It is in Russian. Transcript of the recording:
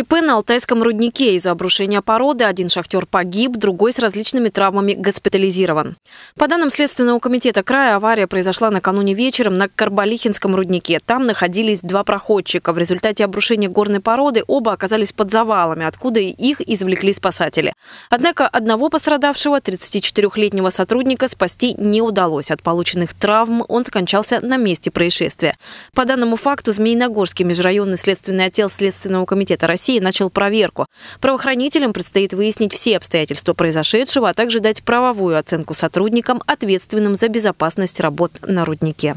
ЧП на Алтайском руднике. Из-за обрушения породы один шахтер погиб, другой с различными травмами госпитализирован. По данным Следственного комитета края, авария произошла накануне вечером на Карбалихинском руднике. Там находились два проходчика. В результате обрушения горной породы оба оказались под завалами, откуда их извлекли спасатели. Однако одного пострадавшего, 34-летнего сотрудника, спасти не удалось. От полученных травм он скончался на месте происшествия. По данному факту Змеиногорский межрайонный следственный отдел Следственного комитета России России начал проверку. Правоохранителям предстоит выяснить все обстоятельства произошедшего, а также дать правовую оценку сотрудникам, ответственным за безопасность работ на руднике.